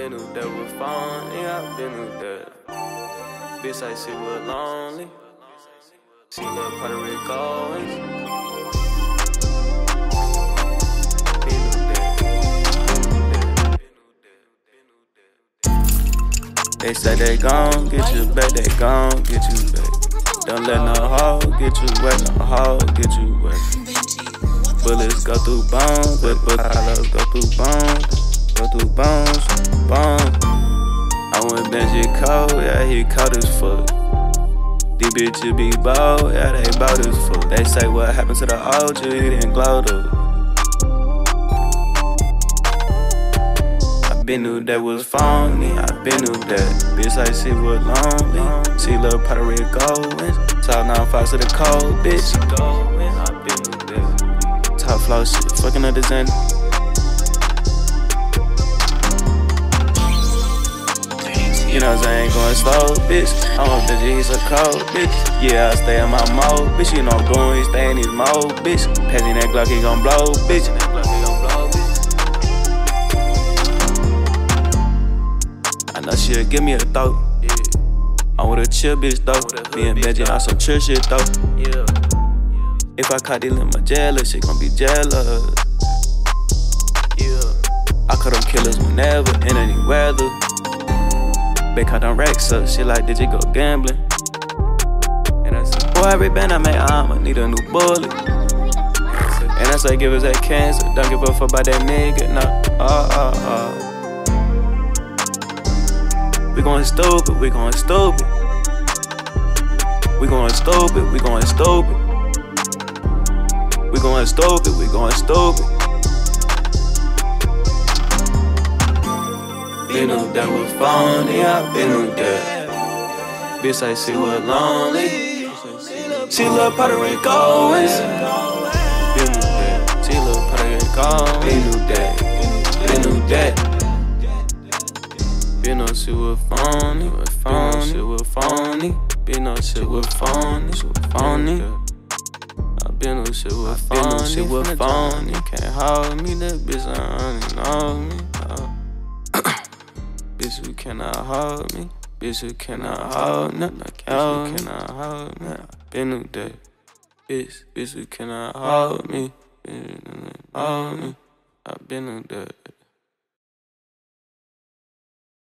been who that was funny, I been who that. Bitch, I see we're lonely. See little Puerto Rico. That. They say they gon' get you back, they gon' get you back. Don't let no hoe get you wet, no hoe get you wet. Bullets go through bones, but bullets go through bones, go through bones, bones. I went Benji cold, yeah, he cold as fuck. These bitches be bold, yeah, they bold as fuck. They say what happened to the OG, he didn't glow though. I been knew that was phony, I been knew that. Bitch, I see what lonely. See little Puerto Rico, talk now five to the cold, bitch. Top flow shit, fucking up the Zen. You know, I ain't going slow, bitch. I'm a bitch, he's a cold, bitch. Yeah, I stay in my mode, bitch. You know I'm going, he stay in his mode, bitch. Passing that Glock, he gon' blow, bitch. I know she'll give me a throat. I'm with a chill bitch though. Me and Benji on some chill shit though. Yeah. If I caught this my jealous, she gon' be jealous. I cut them killers whenever, in any weather. They cut them racks up, shit like, did you go gambling? And I said, boy, every band I make, I'ma need a new bullet. And I say, give us that cancer, don't give a fuck about that nigga, nah, uh, uh, uh. We going stupid, we going stupid. We going stupid, we going stupid. We going stupid, we going stupid. Who that was phony, I been who that. Bitch, I see what lonely. She love Puerto Rico. Been who that. She love Puerto Rico. Been who that. Been who that. Been on shit with phony. Been on shit with phony. Been on shit with phony. Phony. I been on shit with phony. Shit with phony. Can't hold me, that bitch I don't know me. Bitch, who cannot hold me. Bitch, who cannot hold me. Bitch, who cannot hold me. Been who that. Bitch, bitch, who cannot hold me. Bitch, who cannot hold me. I've been who that.